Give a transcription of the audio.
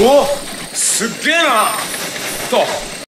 おすっげえな。と。